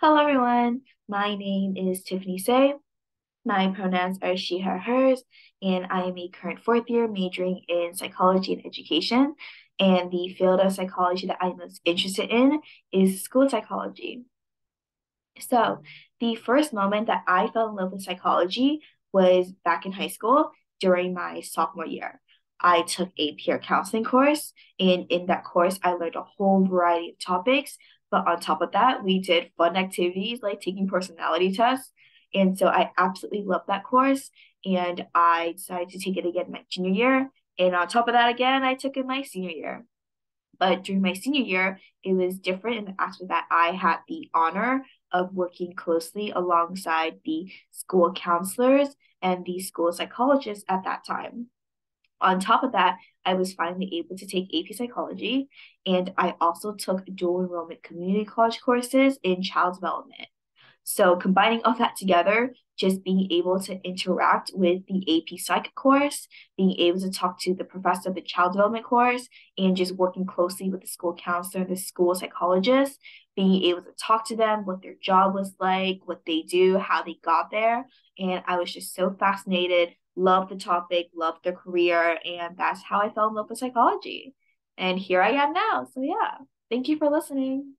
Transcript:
Hello, everyone. My name is Tiffiney Tse. My pronouns are she, her, hers, and I am a current fourth year majoring in psychology and education. And the field of psychology that I'm most interested in is school psychology. So, the first moment that I fell in love with psychology was back in high school during my sophomore year. I took a peer counseling course, and in that course, I learned a whole variety of topics. But on top of that, we did fun activities like taking personality tests. And so I absolutely loved that course. And I decided to take it again my junior year. And on top of that, again, I took it my senior year. But during my senior year, it was different in the aspect that I had the honor of working closely alongside the school counselors and the school psychologists at that time. On top of that, I was finally able to take AP Psychology, and I also took dual enrollment community college courses in child development. So combining all that together, just being able to interact with the AP Psych course, being able to talk to the professor of the child development course, and just working closely with the school counselor, the school psychologist, being able to talk to them, what their job was like, what they do, how they got there. And I was just so fascinated loved the topic, loved the career, and that's how I fell in love with psychology. And here I am now. So, yeah, thank you for listening.